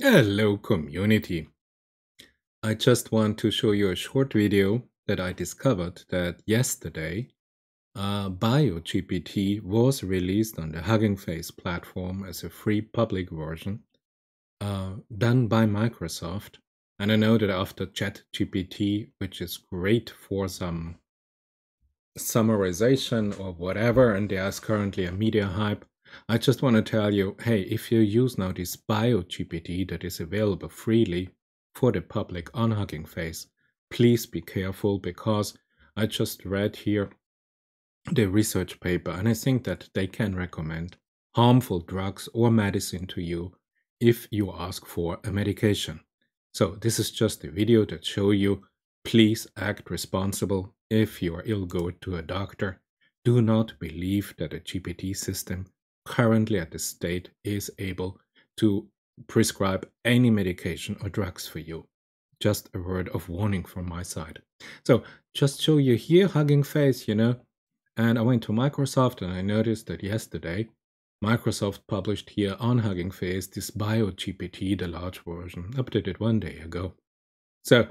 Hello community. I just want to show you a short video that I discovered that yesterday uh, BioGPT was released on the Hugging Face platform as a free public version uh, done by Microsoft. And I know that after ChatGPT, which is great for some summarization or whatever, and there's currently a media hype, I just want to tell you, hey, if you use now this BioGPT that is available freely for the public on Hugging Face, please be careful because I just read here the research paper and I think that they can recommend harmful drugs or medicine to you if you ask for a medication. So this is just a video that show you please act responsible if you are ill go to a doctor. Do not believe that a GPT system currently at the state is able to prescribe any medication or drugs for you. Just a word of warning from my side. So just show you here Hugging Face, you know. And I went to Microsoft and I noticed that yesterday Microsoft published here on Hugging Face this BioGPT, the large version, updated one day ago. So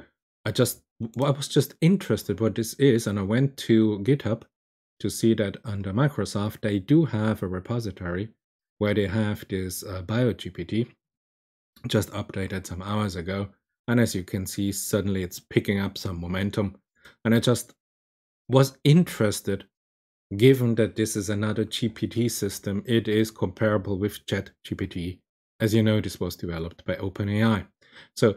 I just I was just interested what this is and I went to GitHub to see that under Microsoft, they do have a repository where they have this uh, BioGPT just updated some hours ago. And as you can see, suddenly it's picking up some momentum. And I just was interested, given that this is another GPT system, it is comparable with ChatGPT. As you know, this was developed by OpenAI. So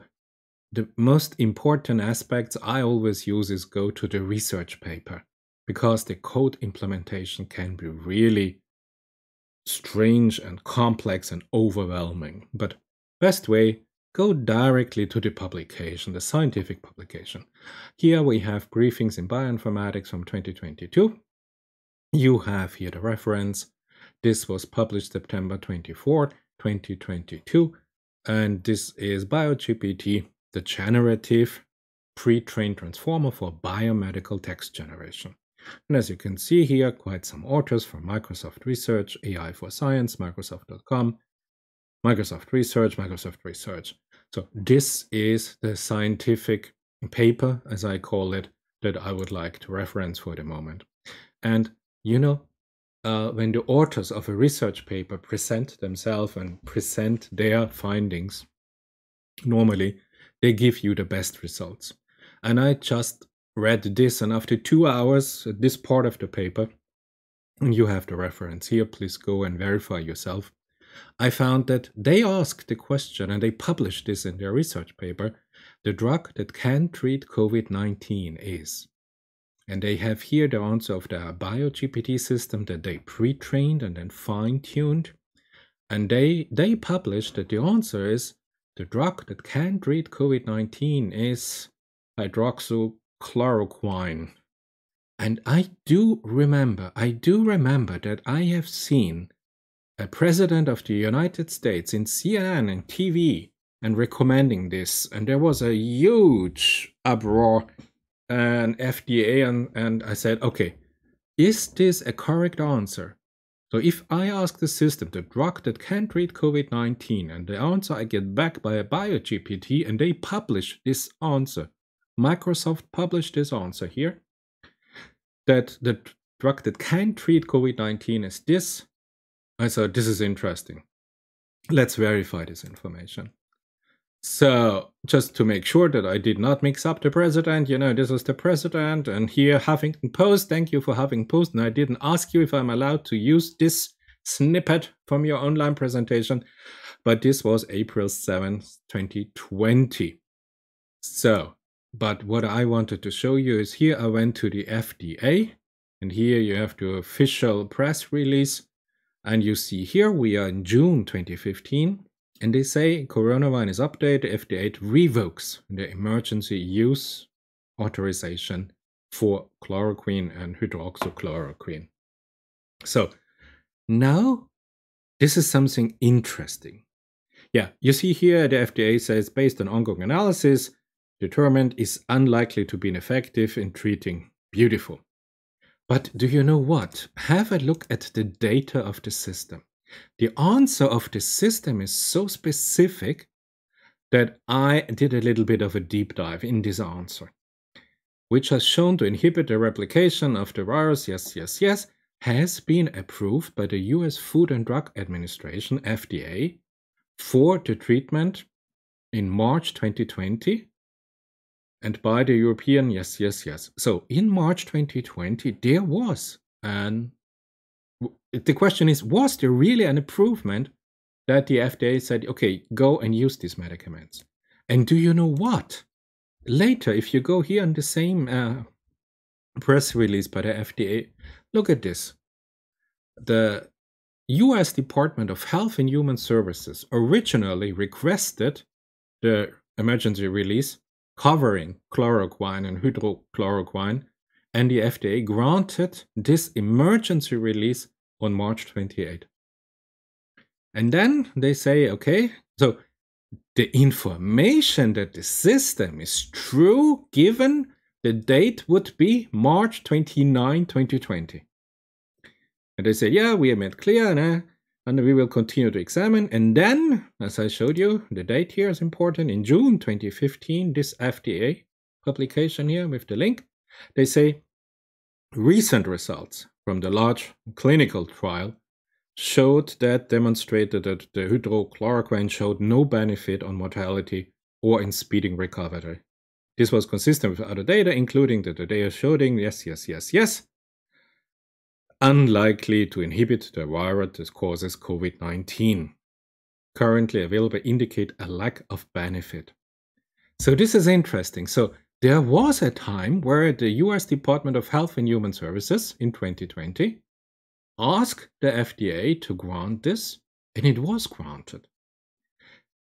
the most important aspects I always use is go to the research paper because the code implementation can be really strange and complex and overwhelming. But best way, go directly to the publication, the scientific publication. Here we have briefings in bioinformatics from 2022. You have here the reference. This was published September 24, 2022. And this is BioGPT, the generative pre-trained transformer for biomedical text generation. And as you can see here, quite some authors from Microsoft Research, AI for Science, Microsoft.com, Microsoft Research, Microsoft Research. So this is the scientific paper, as I call it, that I would like to reference for the moment. And you know, uh, when the authors of a research paper present themselves and present their findings, normally they give you the best results. And I just read this and after two hours, this part of the paper, and you have the reference here, please go and verify yourself. I found that they asked the question and they published this in their research paper, the drug that can treat COVID-19 is. And they have here the answer of the BioGPT system that they pre-trained and then fine-tuned. And they, they published that the answer is the drug that can treat COVID-19 is hydroxyl chloroquine. And I do remember, I do remember that I have seen a president of the United States in CNN and TV and recommending this. And there was a huge uproar and FDA and, and I said, okay, is this a correct answer? So if I ask the system the drug that can treat COVID-19 and the answer I get back by a BioGPT and they publish this answer, Microsoft published this answer here that the drug that can treat COVID 19 is this. I thought this is interesting. Let's verify this information. So, just to make sure that I did not mix up the president, you know, this is the president, and here Huffington Post, thank you for Huffington Post. And I didn't ask you if I'm allowed to use this snippet from your online presentation, but this was April 7th, 2020. So, but what I wanted to show you is here I went to the FDA and here you have the official press release and you see here we are in June 2015 and they say coronavirus update FDA revokes the emergency use authorization for chloroquine and hydroxychloroquine. So now this is something interesting. Yeah, you see here the FDA says based on ongoing analysis, determined is unlikely to be effective in treating. Beautiful. But do you know what? Have a look at the data of the system. The answer of the system is so specific that I did a little bit of a deep dive in this answer, which has shown to inhibit the replication of the virus, yes, yes, yes, has been approved by the US Food and Drug Administration, FDA, for the treatment in March 2020 and by the European, yes, yes, yes. So in March 2020, there was an. The question is, was there really an improvement that the FDA said, okay, go and use these medicaments? And do you know what? Later, if you go here on the same uh, press release by the FDA, look at this. The US Department of Health and Human Services originally requested the emergency release covering chloroquine and hydrochloroquine, and the FDA granted this emergency release on March 28. And then they say, okay, so the information that the system is true given the date would be March 29, 2020. And they say, yeah, we have made clear, nah, and we will continue to examine. And then, as I showed you, the date here is important. In June 2015, this FDA publication here with the link, they say recent results from the large clinical trial showed that demonstrated that the hydrochloroquine showed no benefit on mortality or in speeding recovery. This was consistent with other data, including that the data showing yes, yes, yes, yes, unlikely to inhibit the virus that causes COVID 19. Currently available indicate a lack of benefit. So, this is interesting. So, there was a time where the US Department of Health and Human Services in 2020 asked the FDA to grant this, and it was granted.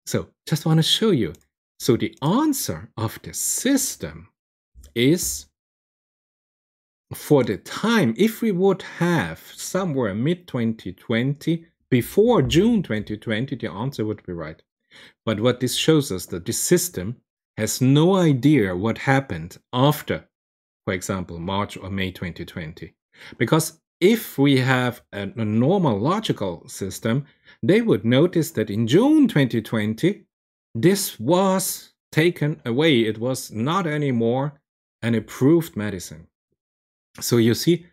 So, just want to show you. So, the answer of the system is for the time, if we would have somewhere mid 2020, before June 2020, the answer would be right. But what this shows us that this system has no idea what happened after, for example, March or May 2020. Because if we have a, a normal logical system, they would notice that in June 2020, this was taken away. It was not anymore an approved medicine. So you see,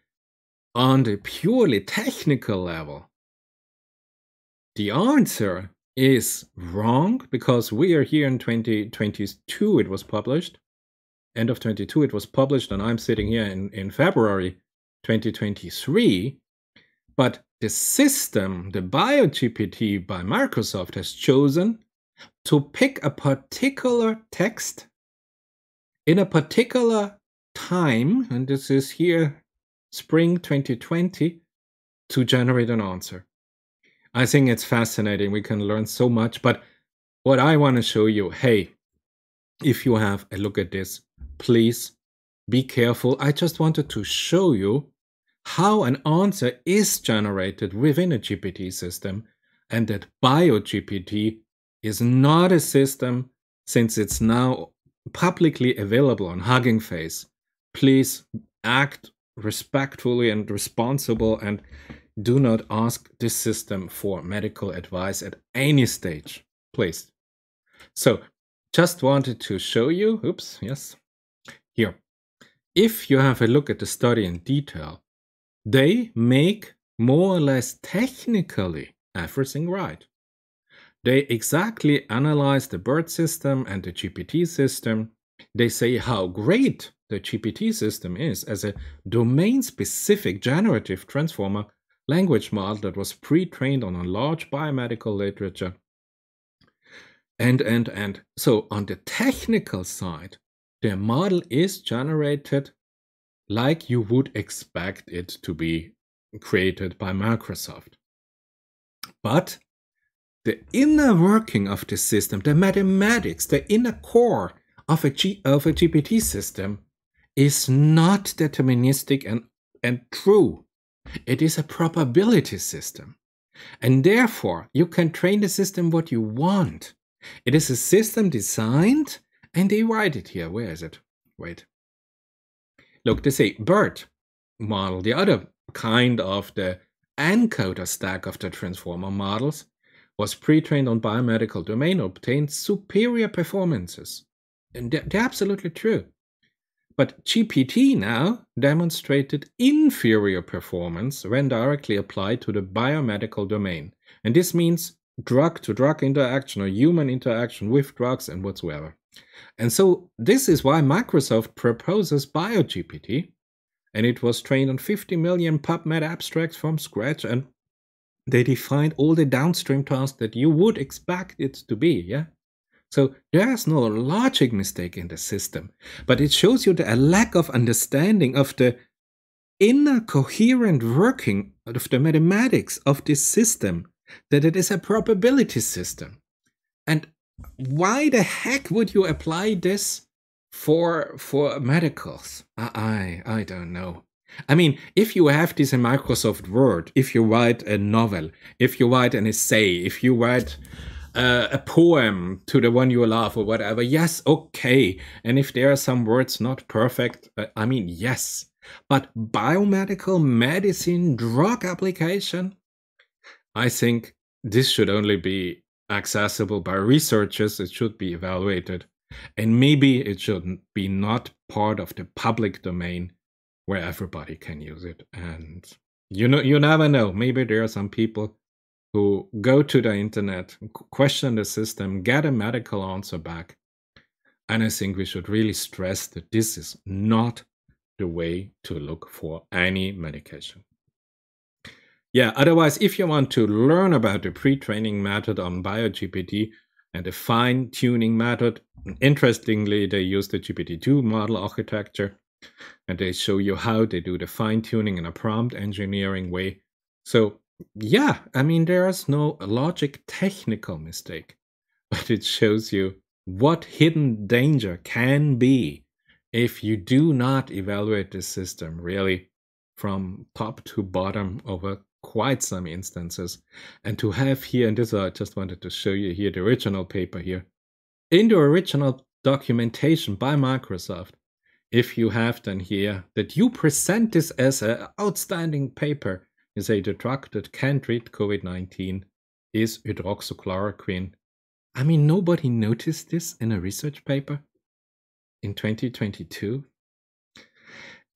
on the purely technical level, the answer is wrong because we are here in 2022, it was published. End of 22, it was published, and I'm sitting here in, in February 2023. But the system, the BioGPT by Microsoft, has chosen to pick a particular text in a particular time, and this is here, spring 2020, to generate an answer. I think it's fascinating. We can learn so much. But what I want to show you hey, if you have a look at this, please be careful. I just wanted to show you how an answer is generated within a GPT system and that BioGPT is not a system since it's now publicly available on Hugging Face please act respectfully and responsible and do not ask this system for medical advice at any stage, please. So, just wanted to show you, oops, yes, here. If you have a look at the study in detail, they make more or less technically everything right. They exactly analyze the BERT system and the GPT system. They say how great the GPT system is as a domain-specific generative transformer language model that was pre-trained on a large biomedical literature. And, and, and. So on the technical side, the model is generated like you would expect it to be created by Microsoft. But the inner working of the system, the mathematics, the inner core of a, G, of a GPT system is not deterministic and, and true. It is a probability system. And therefore, you can train the system what you want. It is a system designed, and they write it here. Where is it? Wait. Look, they say BERT model, the other kind of the encoder stack of the transformer models, was pre-trained on biomedical domain obtained superior performances. And they're, they're absolutely true. But GPT now demonstrated inferior performance when directly applied to the biomedical domain. And this means drug to drug interaction or human interaction with drugs and whatsoever. And so this is why Microsoft proposes BioGPT, and it was trained on 50 million PubMed abstracts from scratch, and they defined all the downstream tasks that you would expect it to be, yeah? So there's no logic mistake in the system, but it shows you the, a lack of understanding of the inner coherent working of the mathematics of this system, that it is a probability system. And why the heck would you apply this for for medicals? I I don't know. I mean, if you have this in Microsoft Word, if you write a novel, if you write an essay, if you write uh, a poem to the one you love or whatever, yes, okay. And if there are some words not perfect, uh, I mean, yes. But biomedical medicine drug application, I think this should only be accessible by researchers. It should be evaluated. And maybe it should be not part of the public domain where everybody can use it. And you know, you never know. Maybe there are some people who go to the internet, question the system, get a medical answer back. And I think we should really stress that this is not the way to look for any medication. Yeah, otherwise, if you want to learn about the pre-training method on BioGPT and the fine-tuning method, interestingly, they use the GPT-2 model architecture and they show you how they do the fine tuning in a prompt engineering way. So, yeah, I mean, there's no logic technical mistake, but it shows you what hidden danger can be if you do not evaluate the system really from top to bottom over quite some instances. And to have here, and this I just wanted to show you here, the original paper here. In the original documentation by Microsoft, if you have then here that you present this as an outstanding paper, you say the drug that can treat COVID-19 is hydroxychloroquine. I mean, nobody noticed this in a research paper in 2022.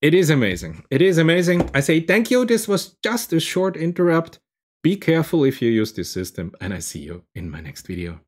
It is amazing. It is amazing. I say thank you. This was just a short interrupt. Be careful if you use this system, and I see you in my next video.